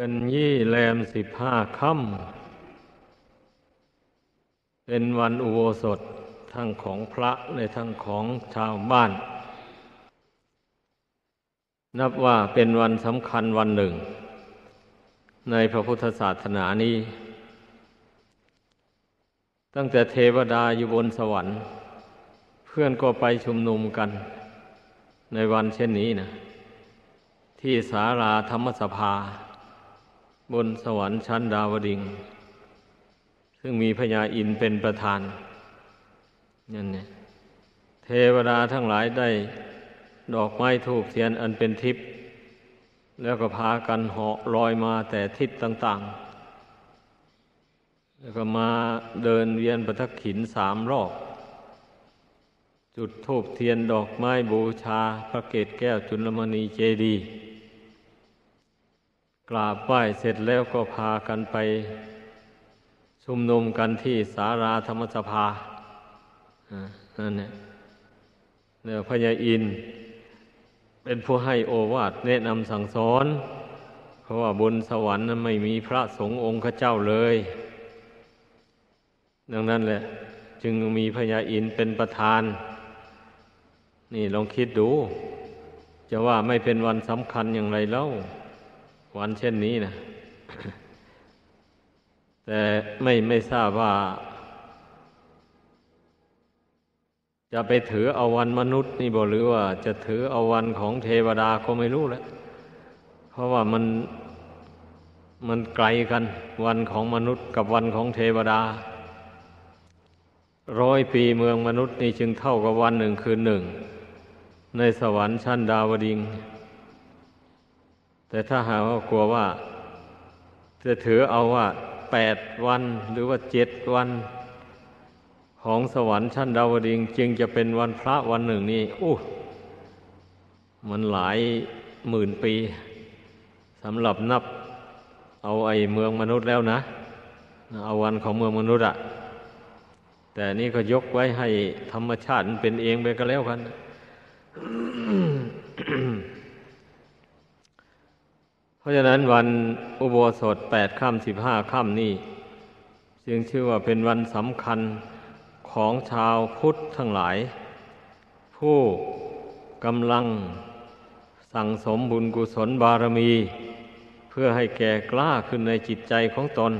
เป็นยี่แรมสิบห้าค่ำเป็นวันอุโบสถทั้งของพระและทั้งของชาวบ้าน นับว่าเป็นวันสำคัญวันหนึ่ง ในพระพุทธศาสนานี้ ตั้งแต่เทวดาอยู่บนสวรรค์ เพื่อนก็ไปชุมนุมกัน ในวันเช่นนี้นะที่สาราธรรมสภา บนสวรรค์ชั้นดาวดิง ซึ่งมีพญาอินเป็นประธานนั่นเนี่ยเทวดาทั้งหลายได้ดอกไม้ทูกเทียนอันเป็นทิพย์แล้วก็พากันเหาะลอยมาแต่ทิศต่าง ๆ แล้วก็มาเดินเวียนประทักขินสามรอบ จุดทูบเทียนดอกไม้บูชาพระเกศแก้วจุลมณีเจดีย์ กราบไหว้เสร็จแล้วก็พากันไป ชุมนุมกันที่สาราธรรมสภานั่นแหละแล้วพญาอินเป็นผู้ให้โอวาทแนะนำสั่งสอน เพราะว่าบนสวรรค์นั้นไม่มีพระสงฆ์องค์ข้าเจ้าเลย ดังนั้นแหละ จึงมีพญาอินเป็นประธาน นี่ลองคิดดู จะว่าไม่เป็นวันสำคัญอย่างไรเล่า วันเช่นนี้นะ แต่ไม่ไม่ทราบว่า จะไปถือเอาวันมนุษย์นี่บอกหรือว่า จะถือเอาวันของเทวดาก็ไม่รู้แล้วเพราะว่ามันมันไกลกัน วันของมนุษย์กับวันของเทวดา ร้อยปีเมืองมนุษย์นี่จึงเท่ากับวันหนึ่งคืนหนึ่ง ในสวรรค์ชั้นดาวดิง แต่ถ้าหากว่ากลัวว่า จะถือเอาว่าแปดวันหรือว่าเจ็ดวัน ของสวรรค์ชั้นดาวดิงจึงจะเป็นวันพระวันหนึ่งนี่อู้มันหลายหมื่นปีสำหรับนับเอาไอ้เมืองมนุษย์แล้วนะ เอาวันของเมืองมนุษย์อะแต่นี่ก็ยกไว้ให้ธรรมชาติเป็นเองไปก็แล้วกัน ราะฉะนั้นวันอุโบสถแปดค่ำสิบห้าค่ำนี่จึงชื่อว่าเป็นวันสำคัญของชาวพุทธทั้งหลาย ผู้กำลังสั่งสมบุญกุศลบารมี เพื่อให้แก่กล้าขึ้นในจิตใจของตน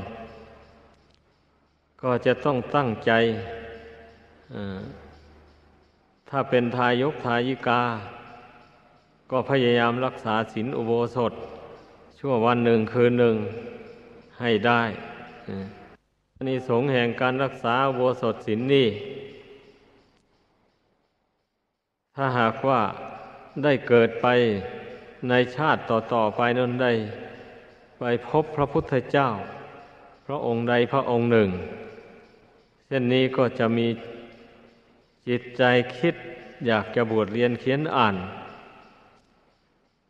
ก็จะต้องตั้งใจ ถ้าเป็นทายกทายิกา ก็พยายามรักษาศีลอุโบสถ ชั่ววันหนึ่งคืนหนึ่งให้ได้อันนี้สงแห่งการรักษาโวสถศีลนนี่ ถ้าหากว่าได้เกิดไปในชาติต่อๆไปนั้นได้ ไปพบพระพุทธเจ้า พระองค์ใดพระองค์หนึ่ง เช่นนี้ก็จะมีจิตใจคิดอยากจะบวชเรียนเขียนอ่าน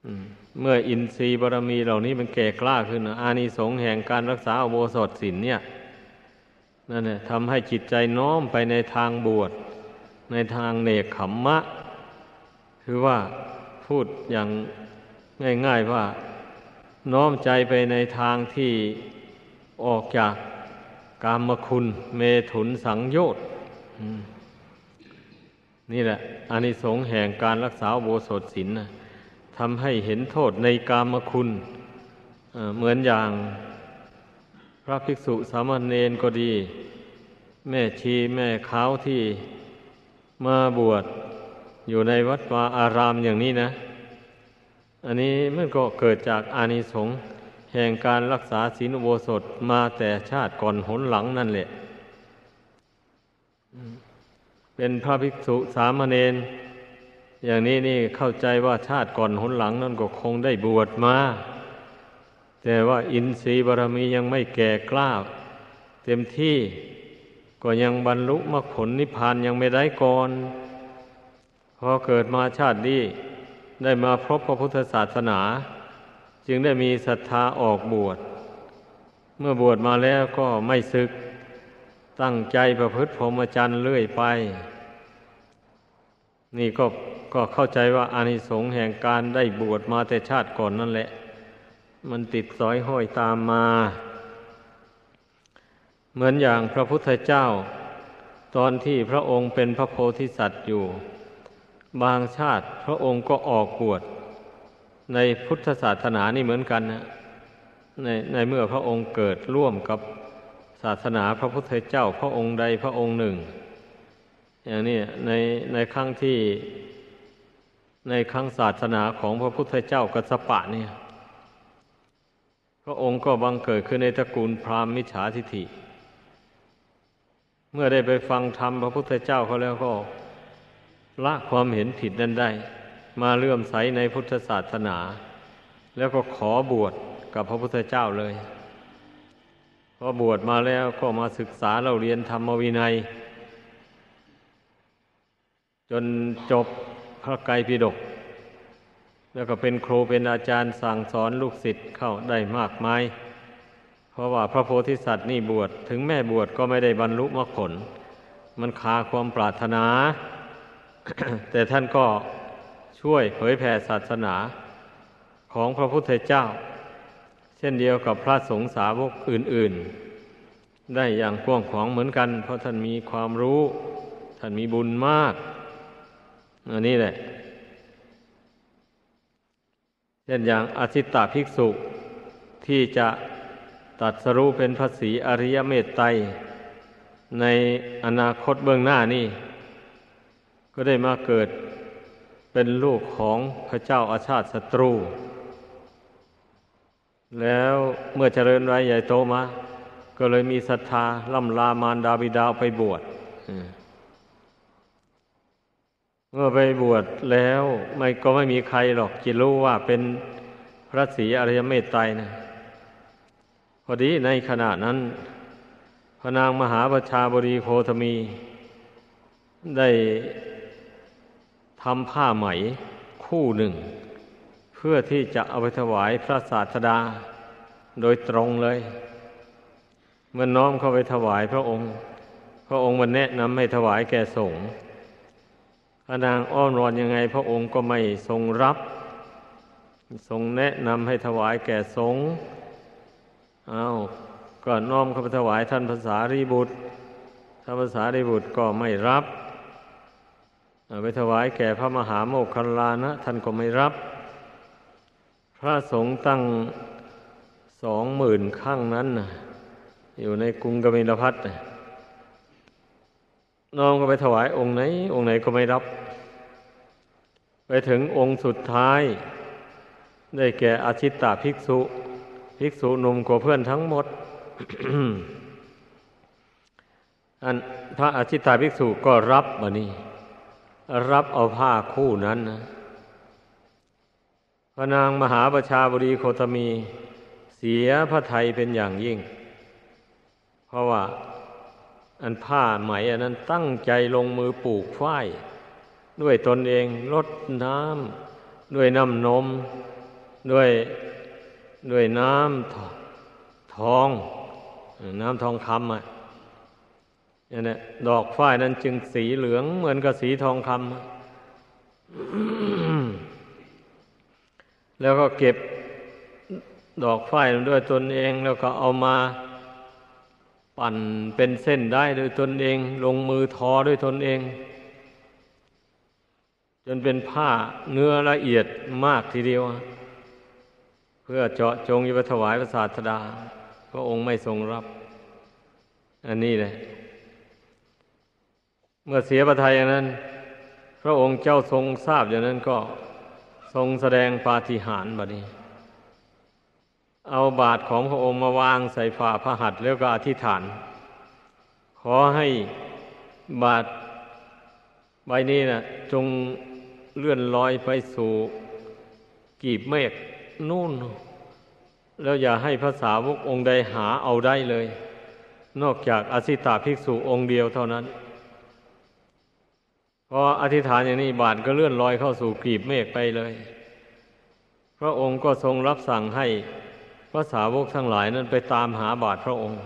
อืม เมื่ออินทรีย์บารมีเหล่านี้มันแก่กล้าขึ้นอานิสงส์แห่งการรักษาอโบสถศีลเนี่ยนั่นแหละทำให้จิตใจน้อมไปในทางบวช ในทางเนกขมมะ คือว่าพูดอย่างง่ายๆว่าน้อมใจไปในทางที่ออกจากกามคุณ เมถุนสังโยชน์นี่แหละอานิสงส์แห่งการรักษาโบสถศีลนะ ทำให้เห็นโทษในกามคุณเหมือนอย่างพระภิกษุสามเณรก็ดี แม่ชีแม่ขาวที่มาบวชอยู่ในวัดวาอารามอย่างนี้นะ อันนี้มันก็เกิดจากอานิสงส์แห่งการรักษาศีลอุโบสถมาแต่ชาติก่อนหนหลังนั่นแหละ เป็นพระภิกษุสามเณร อย่างนี้นี่เข้าใจว่าชาติก่อนหนหลังนั่นก็คงได้บวชมา แต่ว่าอินทรีย์บารมียังไม่แก่กล้า เต็มที่ก็ยังบรรลุมรรคผลนิพพานยังไม่ได้ก่อน พอเกิดมาชาตินี้ได้มาพบพระพุทธศาสนา จึงได้มีศรัทธาออกบวช เมื่อบวชมาแล้วก็ไม่ศึก ตั้งใจประพฤติพรหมจรรย์เรื่อยไป นี่ก็ ก็เข้าใจว่าอานิสงส์แห่งการได้บวชมาแต่ชาติก่อนนั่นแหละ มันติดสอยห้อยตามมา เหมือนอย่างพระพุทธเจ้า ตอนที่พระองค์เป็นพระโพธิสัตว์อยู่ บางชาติพระองค์ก็ออกบวชในพุทธศาสนานี่เหมือนกันนะในในเมื่อพระองค์เกิดร่วมกับศาสนาพระพุทธเจ้าพระองค์ใดพระองค์หนึ่ง อย่างนี้ในในครั้งที่ ในครั้งศาสนาของพระพุทธเจ้ากัสปะเนี่ย พระองค์ก็บังเกิดขึ้นในตระกูลพราหมณ์มิจฉาทิฐิ เมื่อได้ไปฟังธรรมพระพุทธเจ้าเขาแล้วก็ละความเห็นผิดนั้นได้ มาเลื่อมใสในพุทธศาสนา แล้วก็ขอบวชกับพระพุทธเจ้าเลยพอบวชมาแล้วก็มาศึกษาเราเรียนธรรมวินัย จนจบ ระไกรปิฎกแล้วก็เป็นครูเป็นอาจารย์สั่งสอนลูกศิษย์เข้าได้มากมาย เพราะว่าพระโพธิสัตว์นี่บวชถึงแม่บวชก็ไม่ได้บรรลุมรรคผล มันคาความปรารถนา แต่ท่านก็ช่วยเผยแผ่ศาสนาของพระพุทธเจ้า เช่นเดียวกับพระสงฆ์สาวกอื่น ๆ ได้อย่างกว้างขวางเหมือนกัน เพราะท่านมีความรู้ ท่านมีบุญมาก อันนี้แหละ เช่นอย่างอาชิตาภิกษุที่จะตัดสรู้เป็นพระศีอริยเมตไตรในอนาคตเบื้องหน้านี่ ก็ได้มาเกิดเป็นลูกของพระเจ้าอาชาติศัตรู แล้วเมื่อเจริญไว้ใหญ่โตมา ก็เลยมีศรัทธาล่ำลามารดาบิดาไปบวช เมื่อไปบวชแล้วไม่ก็ไม่มีใครหรอกจะรู้ว่าเป็นพระศรีอริยเมตไตรนะพอดีในขณะนั้น พระนางมหาประชาบรีโคธมี ได้ทำผ้าไหมคู่หนึ่ง เพื่อที่จะเอาไปถวายพระศาสดาโดยตรงเลย เมื่อน้อมเข้าไปถวายพระองค์ พระองค์มันแนะนำให้ถวายแก่สงฆ์ พระนางอ้อนรอนยังไง พระองค์ก็ไม่ทรงรับ ทรงแนะนำให้ถวายแก่สงฆ์เอาก็น้อมเข้าไปถวายท่านภาษารีบุตรท่านภาษารีบุตรก็ไม่รับไปถวายแก่พระมหาโมคคัลลานะ ท่านก็ไม่รับ พระสงฆ์ตั้งสองหมื่นข้างนั้น อยู่ในกรุงกบิลพัทน้ น้องก็ไปถวายองค์ไหน องค์ไหนก็ไม่รับ ไปถึงองค์สุดท้าย ได้แก่อาชิตตาภิกษุ ภิกษุหนุ่มกว่าเพื่อนทั้งหมดอันพระอาชิตตาภิกษุก็รับมานี่รับเอาผ้าคู่นั้นนะพระนางมหาประชาบดีโคตมี เสียพระไทยเป็นอย่างยิ่ง เพราะว่า อันผ้าไหมอันนั้นตั้งใจลงมือปลูกฝ้าย ด้วยตนเองลดน้ำด้วยน้ำนม ด้วยด้วยน้ำทอง น้ำทองคำอะอย่างนี้ดอกฝ้ายนั้นจึงสีเหลืองเหมือนกับสีทองคำแล้วก็เก็บดอกฝ้ายด้วยตนเองแล้วก็เอามา ปั่นเป็นเส้นได้ด้วยตนเอง ลงมือทอด้วยตนเอง จนเป็นผ้าเนื้อละเอียดมากทีเดียว เพื่อเจาะจงยิบถวายพระศาสดา พระองค์ไม่ทรงรับ อันนี้เลยเมื่อเสียพระทัยอย่างนั้น พระองค์เจ้าทรงทราบอย่างนั้นก็ทรงแสดงปาฏิหาริย์บัดนี้ เอาบาทของพระองค์มาวางใส่ฝ่าพระหัตถ์แล้วก็อธิษฐาน ขอให้บาทใบนี้นะจงเลื่อนลอยไปสู่กีบเมฆนู่น แล้วอย่าให้ภาษาวกองค์ใดหาเอาได้เลย นอกจากอสิตาภิกษุองค์เดียวเท่านั้นพออธิษฐานอย่างนี้บาทก็เลื่อนลอยเข้าสู่กีบเมฆไปเลย พระองค์ก็ทรงรับสั่งให้ พระสาวกทั้งหลายนั้นไปตามหาบาทพระองค์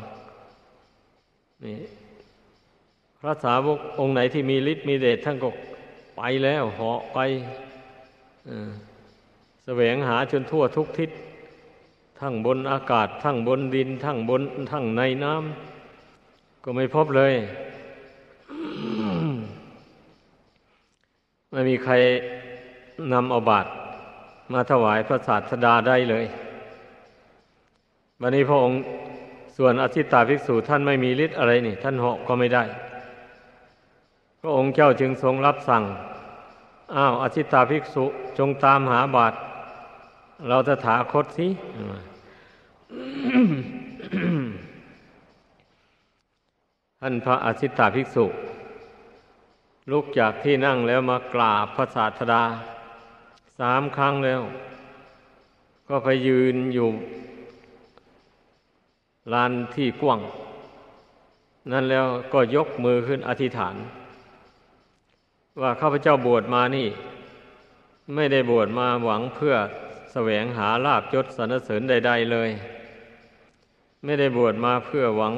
นี่พระสาวกองค์ไหนที่มีฤทธิ์มีเดชท่านก็ไปแล้วเหาะไปแสวงหาจนทั่วทุกทิศ ทั้งบนอากาศ ทั้งบนดิน ทั้งบน ทั้งในน้ำก็ไม่พบเลย ไม่มีใครนำเอาบาตรมาถวายพระศาสดาได้เลย วันนี้พระองค์ส่วนอธิตาภิกษุท่านไม่มีฤทธิ์อะไรนี่ ท่านเหาะก็ไม่ได้ พระองค์เจ้าจึงทรงรับสั่ง อ้าวอธิตาภิกษุจงตามหาบาตรเราจะถาคตสิท่านพระอธิตาภิกษุ ลุกจากที่นั่งแล้วมากราบพระศาสดาสามครั้งแล้ว ก็ไปยืนอยู่ ลานที่กว้าง นั่นแล้วก็ยกมือขึ้นอธิษฐาน ว่าข้าพเจ้าบวชมานี่ ไม่ได้บวชมาหวังเพื่อแสวงหาลาบยศสรรเสริญใด ๆ เลย ไม่ได้บวชมาเพื่อหวัง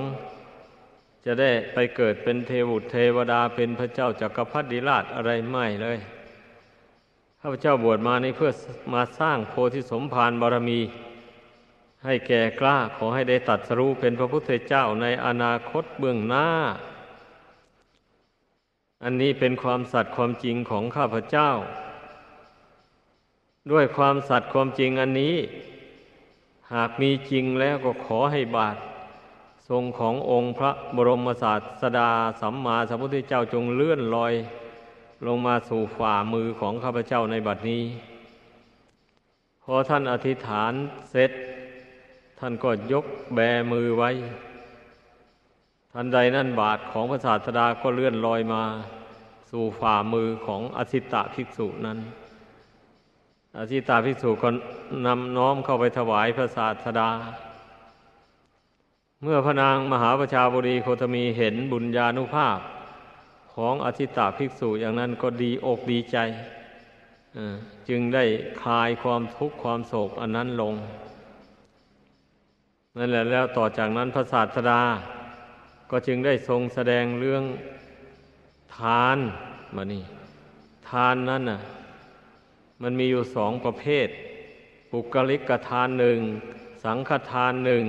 จะได้ไปเกิดเป็นเทวุเทวดาเป็นพระเจ้าจักรพรรดิราชอะไรไม่เลยข้าพเจ้าบวชมานี่เพื่อมาสร้างโพธิสมภารบารมี ให้แก่กล้าขอให้ได้ตัดสรู้เป็นพระพุทธเจ้าในอนาคตเบื้องหน้า อันนี้เป็นความสัตย์ความจริงของข้าพเจ้า ด้วยความสัตย์ความจริงอันนี้ หากมีจริงแล้วก็ขอให้บาท ทรงขององค์พระบรมศาสดาสัมมาสัมพุทธเจ้าจงเลื่อนลอย ลงมาสู่ฝ่ามือของข้าพเจ้าในบัดนี้ พอท่านอธิษฐานเสร็จ ท่านก็ยกแบมือไว้ ทันใดนั่นบาทของพระศาสดาก็เลื่อนลอยมา สู่ฝ่ามือของอธิตะภิกษุนั้น อธิตาภิกษุก็นำน้อมเข้าไปถวายพระศาสดา เมื่อพระนางมหาประชาบดีโคตมีเห็นบุญญาณุภาพ ของอธิตาภิกษุอย่างนั้นก็ดีอกดีใจ จึงได้คลายความทุกข์ความโศกอันนั้นลง นั่นแหละแล้วต่อจากนั้นพระศาสดา ก็จึงได้ทรงแสดงเรื่องทานมานี่ทานนั้นน่ะ มันมีอยู่สองประเภท ปุกลิกทานหนึ่ง สังฆทานหนึ่ง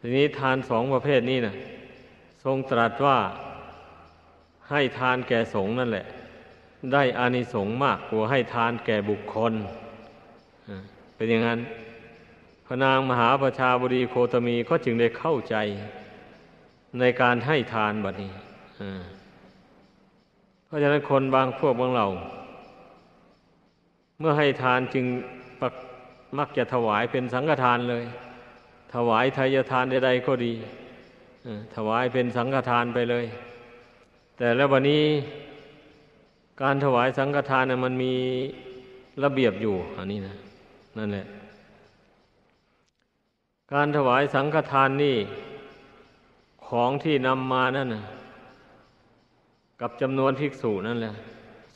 ทีนี้ทานสองประเภทนี้นะทรงตรัสว่าให้ทานแก่สงฆ์นั่นแหละ ได้อานิสงส์มากกว่าให้ทานแก่บุคคลเป็นอย่างนั้น พระนางมหาประชาบดีโคตมีก็จึงได้เข้าใจในการให้ทานบัดนี้เพราะฉะนั้นคนบางพวกบางเหล่าเมื่อให้ทานจึงมักจะถวายเป็นสังฆทานเลย ถวายทายทานใดๆก็ดีถวายเป็นสังฆทานไปเลย แต่แล้ววันนี้การถวายสังฆทานนะมันมีระเบียบอยู่ อันนี้นะ นั่นแหละ การถวายสังฆทานนี่ของที่นำมานั่นนะกับจำนวนภิกษุนั่นแหละ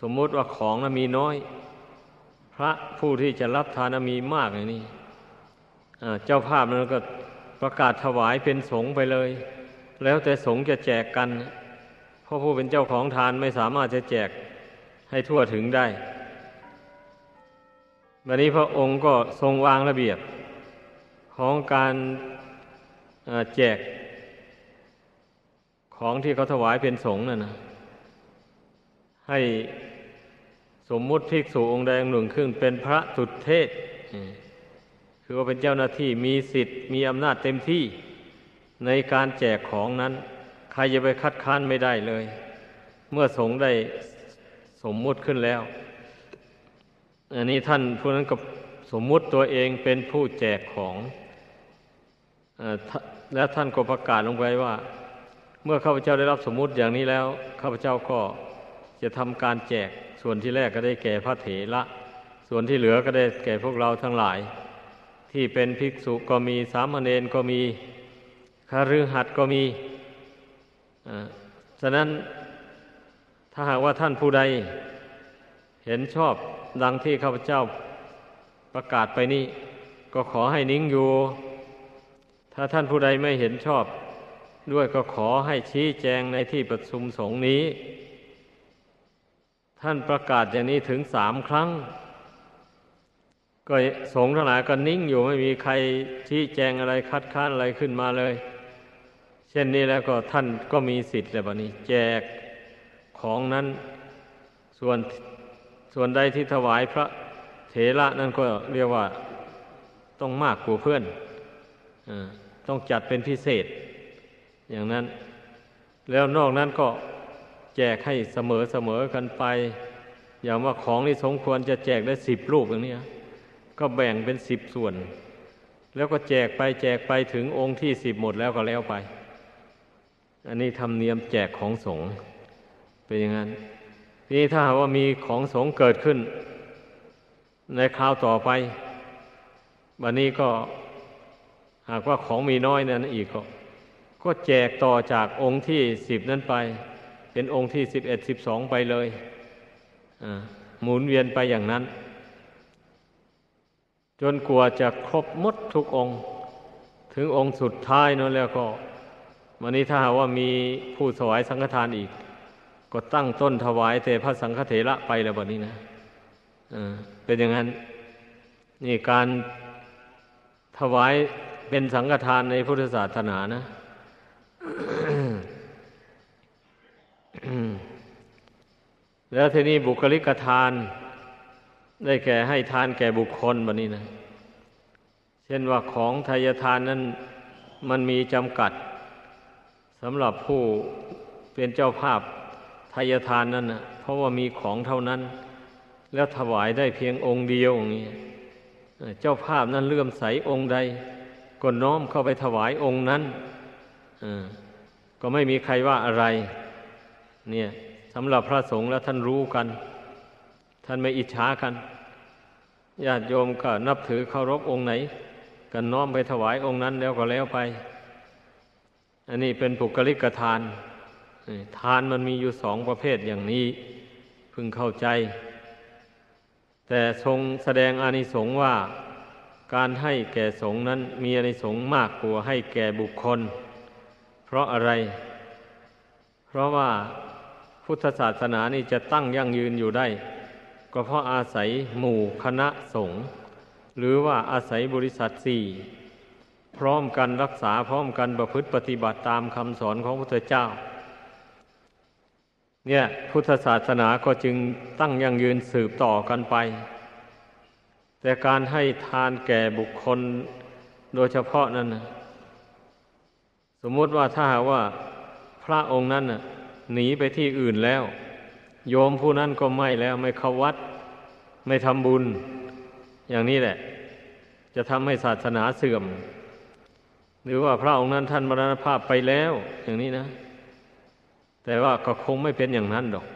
สมมติว่าของนะมีน้อย พระผู้ที่จะรับทานมีมากอย่างนี้เจ้าภาพนั้นก็ประกาศถวายเป็นสงไปเลย แล้วแต่สงจะแจกกัน เพราะผู้เป็นเจ้าของทานไม่สามารถจะแจกให้ทั่วถึงได้ วันนี้พระองค์ก็ทรงวางระเบียบ ของการแจกของที่เขาถวายเป็นสงนั่นนะให้สมมุติภิกษุองค์ใดองค์หนึ่งขึ้นเป็นพระสุดเทศ คือว่าเป็นเจ้าหน้าที่มีสิทธิ์มีอำนาจเต็มที่ในการแจกของนั้น ใครจะไปคัดค้านไม่ได้เลย เมื่อสงได้สมมุติขึ้นแล้ว อันนี้ท่านผู้นั้นก็สมมุติตัวเองเป็นผู้แจกของ แล้วท่านก็ประกาศลงไปว่า เมื่อข้าพเจ้าได้รับสมมุติอย่างนี้แล้ว ข้าพเจ้าก็จะทำการแจกส่วนที่แรกก็ได้แก่พระเถระ ส่วนที่เหลือก็ได้แก่พวกเราทั้งหลาย ที่เป็นภิกษุก็มีสามเณรก็มีคารือหัดก็มีฉะนั้นถ้าหากว่าท่านผู้ใด เห็นชอบดังที่ข้าพเจ้าประกาศไปนี้ ก็ขอให้นิ่งอยู่ ถ้าท่านผู้ใดไม่เห็นชอบ ด้วยก็ขอให้ชี้แจงในที่ประชุมสงฆ์นี้ ท่านประกาศอย่างนี้ถึงสามครั้ง ก็สงฆ์ทั้งหลายก็นิ่งอยู่ไม่มีใครชี้แจงอะไรคัดค้านอะไรขึ้นมาเลย เช่นนี้แล้วก็ท่านก็มีสิทธิ์แล้วบัดนี้ แจกของนั้นส่วนส่วนใดที่ถวายพระเถระนั่นก็เรียกว่าต้องมากกว่าเพื่อน อ ต้องจัดเป็นพิเศษ อย่างนั้น แล้วนอกนั้นก็แจกให้เสมอเสมอกันไป อย่างว่าของที่สมควรจะแจกได้สิบรูปอย่างนี้ก็แบ่งเป็นสิบส่วน แล้วก็แจกไปแจกไปถึงองค์ที่สิบหมดแล้วก็แล้วไป อันนี้ทำเนียมแจกของสงฆ์เป็นอย่างนั้นทีนี้ถ้าว่ามีของสงฆ์เกิดขึ้น ในคราวต่อไป วันนี้ก็ หากว่าของมีน้อยนั้นอีกก็ก็แจกต่อจากองค์ที่สิบนั้นไป เป็นองค์ที่สิบเอ็ดสิบสองไปเลยหมุนเวียนไปอย่างนั้น จนกลัวจะครบมดทุกองค์ ถึงองค์สุดท้ายนั่นแล้วก็วันนี้ถ้าหาว่ามีผู้สวายสังฆทานอีก ก็ตั้งต้นถวายแต่พระสังฆเถระไปแล้ววันนี้นะเป็นอย่างนั้น นี่การถวาย เป็นสังฆทานในพุทธศาสนานะแล้วทีนี้บุคลิกทาน ได้แก่ให้ทานแก่บุคคลแบบนี้นะ เช่นว่าของทายทานนั้นมันมีจำกัดสำหรับผู้เป็นเจ้าภาพทายทานนั้นนะเพราะว่ามีของเท่านั้น แล้วถวายได้เพียงองค์เดียวอย่างนี้เจ้าภาพนั้นเลื่อมใสองค์ใด ก็น้อมเข้าไปถวายองค์นั้นก็ไม่มีใครว่าอะไร เนี่ยสำหรับพระสงฆ์แล้วท่านรู้กัน ท่านไม่อิจฉากันญาติโยมก็นับถือเคารพองค์ไหนกันน้อมไปถวายองค์นั้นแล้วก็แล้วไป อันนี้เป็นปุกลิกทาน ทานมันมีอยู่สองประเภทอย่างนี้ พึงเข้าใจ แต่ทรงแสดงอานิสงส์ว่า การให้แก่สงฆ์นั้นมีอานิสงส์มากกว่าให้แก่บุคคล เพราะอะไร เพราะว่าพุทธศาสนานี่จะตั้งยั่งยืนอยู่ได้ ก็เพราะอาศัยหมู่คณะสงฆ์หรือว่าอาศัยบริษัทสี่พร้อมกันรักษาพร้อมกันประพฤติปฏิบัติตามคำสอนของพระพุทธเจ้า เนี่ยพุทธศาสนาก็จึงตั้งยั่งยืนสืบต่อกันไป แต่การให้ทานแก่บุคคลโดยเฉพาะนั้นนะสมมติว่าถ้าหากว่าพระองค์นั้นนะหนีไปที่อื่นแล้ว โยมผู้นั้นก็ไม่แล้ว ไม่เข้าวัด ไม่ทำบุญ อย่างนี้แหละ จะทำให้ศาสนาเสื่อม หรือว่าพระองค์นั้นท่านมรณภาพไปแล้ว อย่างนี้นะ แต่ว่าก็คงไม่เป็นอย่างนั้นหรอก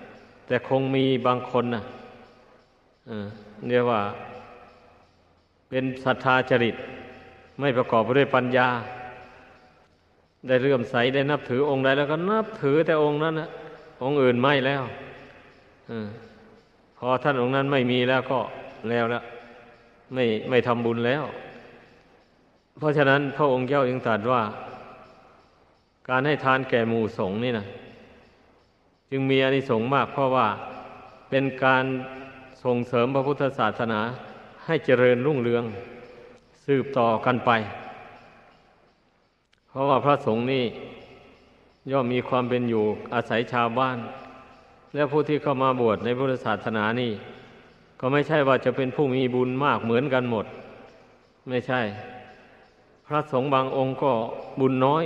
แต่คงมีบางคนนะเรียกว่า เป็นศรัทธาจริต ไม่ประกอบด้วยปัญญา ได้เลื่อมใสได้นับถือองค์ใดแล้วก็นับถือแต่องค์นั้นนะองค์อื่นไม่แล้วอพอท่านองค์นั้นไม่มีแล้วก็แล้วแล้วไม่ไม่ทำบุญแล้ว เพราะฉะนั้นพระองค์เจ้าจึงตรัสว่า การให้ทานแก่หมู่สงฆ์นี่นะจึงมีอานิสงส์มากเพราะว่าเป็นการส่งเสริมพระพุทธศาสนา ให้เจริญรุ่งเรือง สืบต่อกันไป เพราะว่าพระสงฆ์นี่ย่อมมีความเป็นอยู่อาศัยชาวบ้าน และผู้ที่เข้ามาบวชในพุทธศาสนานี่ ก็ไม่ใช่ว่าจะเป็นผู้มีบุญมากเหมือนกันหมด ไม่ใช่ พระสงฆ์บางองค์ก็บุญน้อย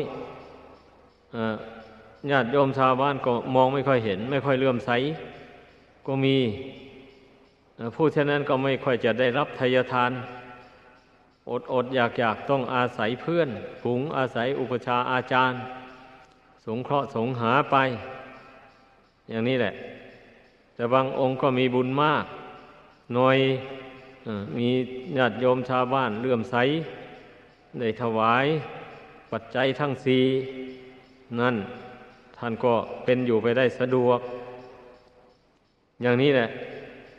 ญาติโยมชาวบ้านก็มองไม่ค่อยเห็น ไม่ค่อยเลื่อมใสก็มี ผู้เช่นนั้นก็ไม่ค่อยจะได้รับทายทาน อดอดอยากอยากต้องอาศัยเพื่อนฝูงอาศัยอุปชาอาจารย์ สงเคราะห์สงหาไป อย่างนี้แหละ แต่บางองค์ก็มีบุญมากหน่อยมีญาติโยมชาวบ้านเลื่อมใสได้ถวายปัจจัยทั้งสี่นั่นท่านก็เป็นอยู่ไปได้สะดวก อย่างนี้แหละ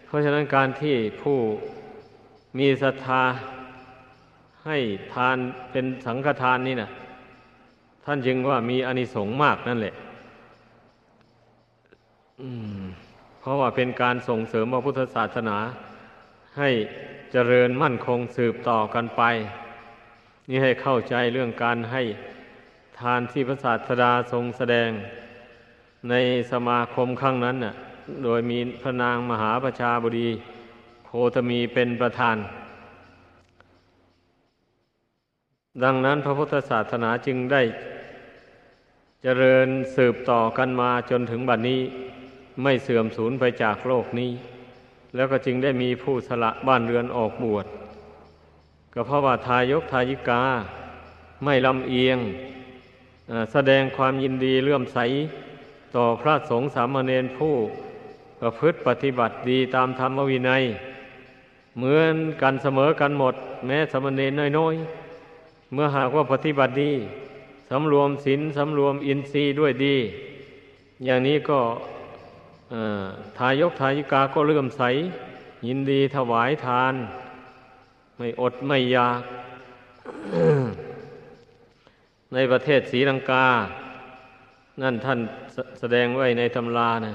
เพราะฉะนั้นการที่ผู้มีศรัทธาให้ทานเป็นสังฆทานนี่นะท่านจึงว่ามีอานิสงส์มากนั่นแหละเพราะว่าเป็นการส่งเสริมพระพุทธศาสนา ให้เจริญมั่นคงสืบต่อกันไป นี่ให้เข้าใจเรื่องการให้ทานที่พระศาสดาทรงแสดงในสมาคมครั้งนั้นน่ะ โดยมีพระนางมหาประชาบดีโคตมีเป็นประธาน ดังนั้นพระพุทธศาสนาจึงได้เจริญสืบต่อกันมาจนถึงบัดนนี้ไม่เสื่อมสูญไปจากโลกนี้ แล้วก็จึงได้มีผู้สละบ้านเรือนออกบวชก็เพราะว่าทายกทายิกาไม่ลำเอียง แสดงความยินดีเลื่อมใสต่อพระสงฆ์สามเณรผู้ ประพฤติปฏิบัติดีตามธรรมวินัย เหมือนกันเสมอกันหมด แม้สมเณรน้อยๆ เมื่อหากว่าปฏิบัติดีสำรวมศีลสำรวมอินทรีย์ด้วยดี อย่างนี้ก็ทายกทายิกาก็เลื่อมใส ยินดีถวายทาน ไม่อดไม่อยาก ในประเทศศรีลังกา นั่นท่านแสดงไว้ในตำรานะ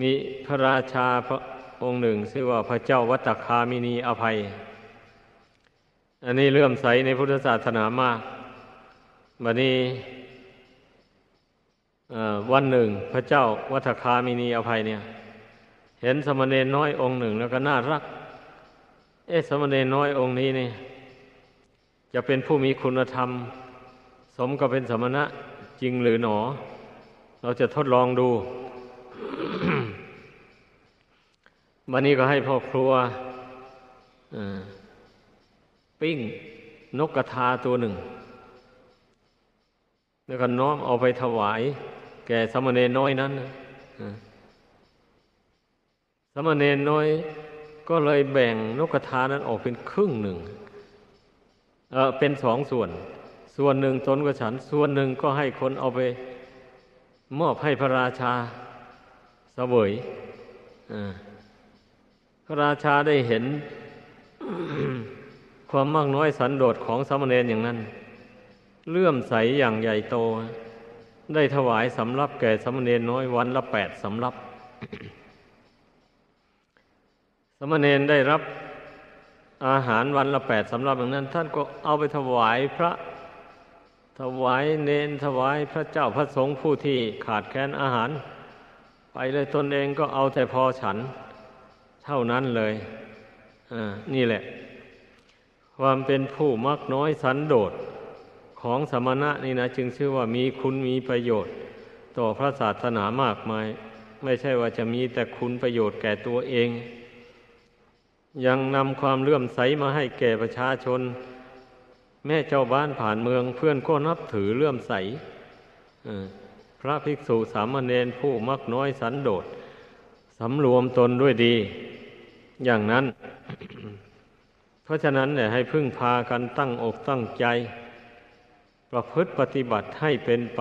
มีพระราชาพระองค์หนึ่งชื่อว่าพระเจ้าวัตคามินีอภัย อันนี้เลื่อมใสในพุทธศาสนามากบัดนี้วันหนึ่งพระเจ้าวัฏคามินีอภัยเนี่ย เห็นสมณเณรน้อยองค์หนึ่งแล้วก็น่ารัก เอ๊ะสมณเณรน้อยองค์นี้นี่จะเป็นผู้มีคุณธรรม สมกับเป็นสมณะจริงหรือหนอ เราจะทดลองดู วันนี้ก็ให้พ่อครัวปิ้งนกกระทาตัวหนึ่ง แล้วก็น้อมเอาไปถวาย แก่สมณเณรน้อยนั้นสมณเณรน้อยก็เลยแบ่งนกกระทานั้นออกเป็นครึ่งหนึ่งเออเป็นสองส่วน ส่วนหนึ่งตนก็ฉัน ส่วนหนึ่งก็ให้คนเอาไป มอบให้พระราชาเสวยพ ระราชาได้เห็น ความมากน้อยสันโดษของสมเณรอย่างนั้น เลื่อมใสอย่างใหญ่โต ได้ถวายสำรับแก่สมเณรน้อยวันละแปดสำรับสมเณรได้รับอาหารวันละแปดสำรับอย่างนั้น ท่านก็เอาไปถวายพระถวายเนนถวายพระเจ้าพระสงฆ์ผู้ที่ขาดแคลนอาหาร ไปเลยตนเองก็เอาแต่พอฉัน เท่านั้นเลยอ่านี่แหละ ความเป็นผู้มักน้อยสันโดษของสมณะนี่นะ จึงชื่อว่ามีคุณมีประโยชน์ ต่อพระศาสนามากมาย ไม่ใช่ว่าจะมีแต่คุณประโยชน์แก่ตัวเอง ยังนำความเลื่อมใสมาให้แก่ประชาชน แม่เจ้าบ้านผ่านเมืองเพื่อนก็นับถือเลื่อมใสพระภิกษุสามเณรผู้มักน้อยสันโดษสำรวมตนด้วยดี อย่างนั้น เพราะฉะนั้นเนี่ยให้พึ่งพากันตั้งอกตั้งใจ ประพฤติปฏิบัติให้เป็นไป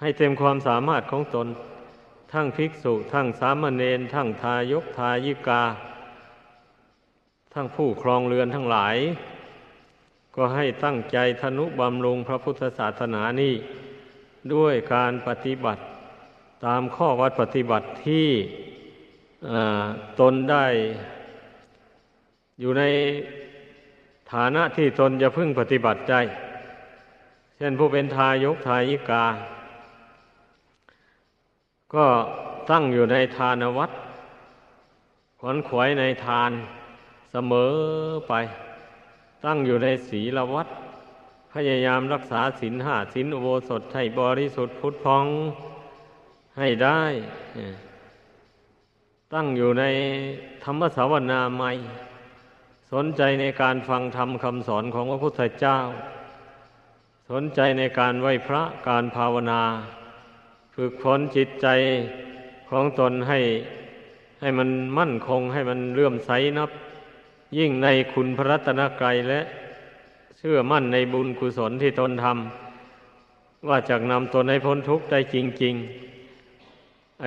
ให้เต็มความสามารถของตน ทั้งภิกษุ ทั้งสามเณรทั้งทายกทายิกา ทั้งผู้ครองเรือนทั้งหลาย ก็ให้ตั้งใจทนุบำรุงพระพุทธศาสนานี้ด้วยการปฏิบัติตามข้อวัดปฏิบัติที่ ตนได้อยู่ในฐานะที่ตนจะพึ่งปฏิบัติใจ เช่นผู้เป็นทายกทายิกา ก็ตั้งอยู่ในทานวัดขวนขวายในทานเสมอไป ตั้งอยู่ในศีลวัดพยายามรักษาศีลห้าศีลอุโบสถให้บริสุทธิ์พุทธพองให้ได้ ตั้งอยู่ในธรรมสาวนาใหม่สนใจในการฟังธรรมคำสอนของพระพุทธเจ้า สนใจในการไหวพระการภาวนา ฝึกฝนจิตใจของตนให้ให้มันมั่นคงให้มันเลื่อมใสนับ ยิ่งในคุณพระรัตนกรัยและเชื่อมั่นในบุญกุศลที่ตนทำว่าจะนำตนให้พ้นทุกข์ได้จริงๆไอ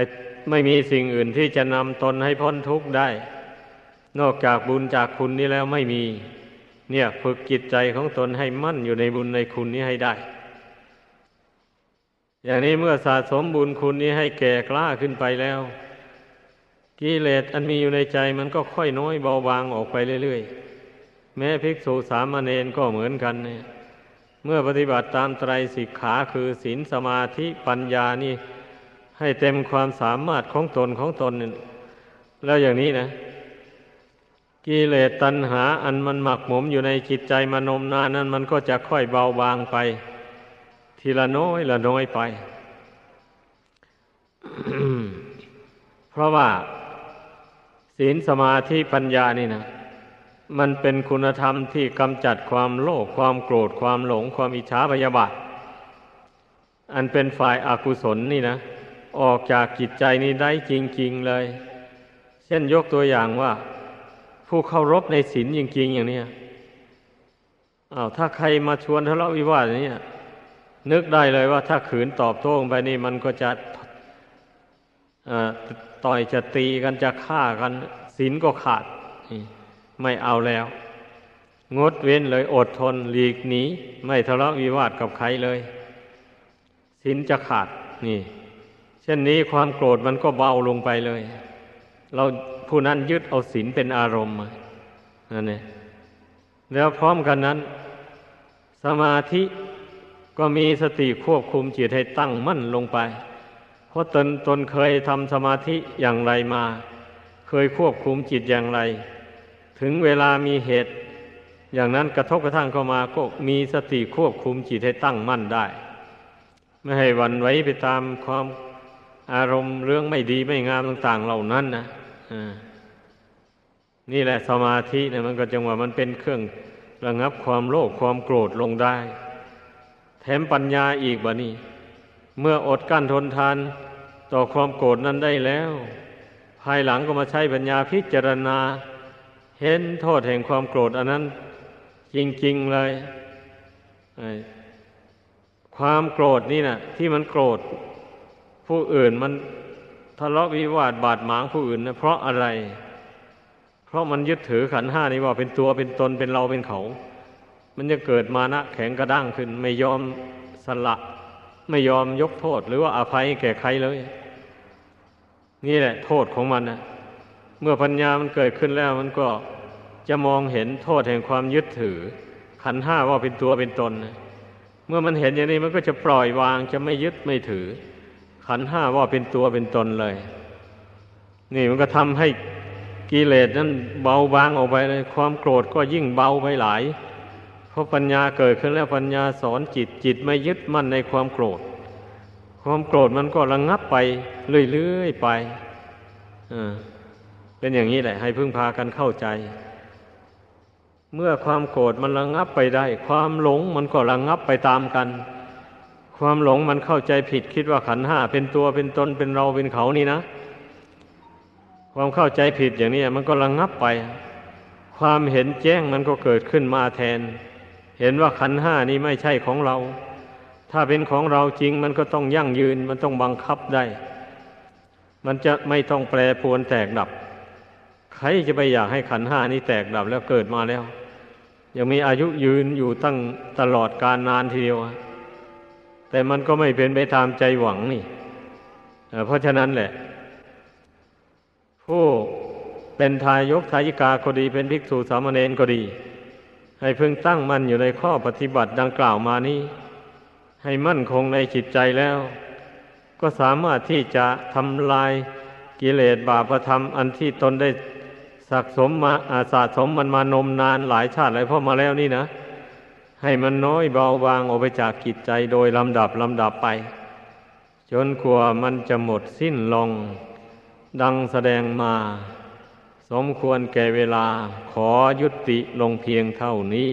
ไม่มีสิ่งอื่นที่จะนำตนให้พ้นทุกข์ได้ นอกจากบุญจากคุณนี้แล้วไม่มี เนี่ยฝึกจิตใจของตนให้มั่นอยู่ในบุญในคุณนี้ให้ได้ อย่างนี้เมื่อสะสมบุญคุณนี้ให้แก่กล้าขึ้นไปแล้วกิเลสอันมีอยู่ในใจมันก็ค่อยน้อยเบาบางออกไปเรื่อยๆ แม้ภิกษุสามเณรก็เหมือนกันเนี่ยเมื่อปฏิบัติตามไตรสิกขาคือศีลสมาธิปัญญานี่ ให้เต็มความสามารถของตนของตนแล้วอย่างนี้นะ กิเลสตัณหา อันมันหมักหมมอยู่ในจิตใจมานมนานนั้น มันก็จะค่อยเบาบางไป ทีละน้อยละน้อยไป เพราะว่า ศีลสมาธิปัญญานี่นะมันเป็นคุณธรรมที่กำจัดความโลภความโกรธความหลง ความอิจฉาพยาบาท อันเป็นฝ่ายอากุศลนี่นะ ออกจากจิตใจนี้ได้จริง ๆเลย เช่นยกตัวอย่างว่า ผู้เคารพในศีลจริง ๆ อย่างเนี้ยอ้าวถ้าใครมาชวนทะเลาะวิวาสอย่างนี้นึกได้เลยว่าถ้าขืนตอบโต้ไปนี่มันก็จะต่อยจะตีกันจะฆ่ากันศีลก็ขาด ไม่เอาแล้ว งดเว้นเลยอดทนหลีกหนีไม่ทะเลาะวิวาทกับใครเลยศีลจะขาดนี่ ช่นนี้ความโกรธมันก็เบาลงไปเลย เราผู้นั้นยึดเอาศีลเป็นอารมณ์นั่นเองแล้วพร้อมกันนั้น สมาธิก็มีสติควบคุมจิตให้ตั้งมั่นลงไป เพราะตนตนเคยทำสมาธิอย่างไรมา เคยควบคุมจิตอย่างไร ถึงเวลามีเหตุ อย่างนั้นกระทบกระทั่งเข้ามาก็มีสติควบคุมจิตให้ตั้งมั่นได้ ไม่ให้วันไหวไปตามความ อารมณ์เรื่องไม่ดีไม่งามต่าง ๆ เหล่านั้นนะนี่แหละสมาธิเนี่ยมันก็จังว่ามันเป็นเครื่องระงับความโลภความโกรธลงได้ แถมปัญญาอีกบะนี่เมื่ออดกั้นทนทานต่อความโกรธนั้นได้แล้ว ภายหลังก็มาใช้ปัญญาพิจารณา เห็นโทษแห่งความโกรธอันนั้น จริง ๆ เลย ความโกรธนี่นะที่มันโกรธ ผู้อื่นมันทะเลาะวิวาทบาดหมางผู้อื่นนะเพราะอะไร เพราะมันยึดถือขันห้านี้ว่าเป็นตัวเป็นตนเป็นเราเป็นเขา มันจะเกิดมานะแข็งกระด้างขึ้น ไม่ยอมสละไม่ยอมยกโทษ หรือว่าอภัยแก่ใครเลย นี่แหละ โทษของมันนะเมื่อปัญญามันเกิดขึ้นแล้วมันก็จะมองเห็นโทษแห่งความยึดถือ ขันห้าว่าเป็นตัวเป็นตนนะเมื่อมันเห็นอย่างนี้มันก็จะปล่อยวางจะไม่ยึดไม่ถือ ขันห้าว่าเป็นตัวเป็นตนเลย นี่มันก็ทำให้กิเลสนั้นเบาบางออกไปเลยความโกรธก็ยิ่งเบาไปหลาย เพราะปัญญาเกิดขึ้นแล้วปัญญาสอนจิตจิตไม่ยึดมั่นในความโกรธ ความโกรธมันก็ระงงับไปเรื่อยๆไปเป็นอย่างนี้แหละ ให้พึ่งพากันเข้าใจ เมื่อความโกรธมันระงงับไปได้ ความหลงมันก็ระงงับไปตามกัน ความหลงมันเข้าใจผิดคิดว่าขันห้าเป็นตัวเป็นตนเป็นเราเป็นเขานี่นะ ความเข้าใจผิดอย่างนี้มันก็ระงงับไป ความเห็นแจ้งมันก็เกิดขึ้นมาแทน เห็นว่าขันห้านี้ไม่ใช่ของเรา ถ้าเป็นของเราจริงมันก็ต้องยั่งยืนมันต้องบังคับได้ มันจะไม่ต้องแปรปรวนแตกดับ ใครจะไปอยากให้ขันห้านี้แตกดับแล้วเกิดมาแล้ว ยังมีอายุยืนอยู่ตั้งตลอดการนานทีเดียว แต่มันก็ไม่เป็นไปตามใจหวังนี่เพราะฉะนั้นแหละ ผู้เป็นทายกทายิกาก็ดี เป็นภิกษุสามเณรก็ดี ให้พึงตั้งมั่นอยู่ในข้อปฏิบัติดังกล่าวมานี้ให้มั่นคงในจิตใจแล้ว ก็สามารถที่จะทำลายกิเลสบาปธรรม อันที่ตนได้สะสมมาอาสะสมมันมานมนานหลายชาติหลายพ่อมาแล้วนี่นะ ให้มันน้อยเบาบางออกไปจากกิจใจโดยลำดับลำดับไป จนขัวมันจะหมดสิ้นลง ดังแสดงมา สมควรแก่เวลาขอยุติลงเพียงเท่านี้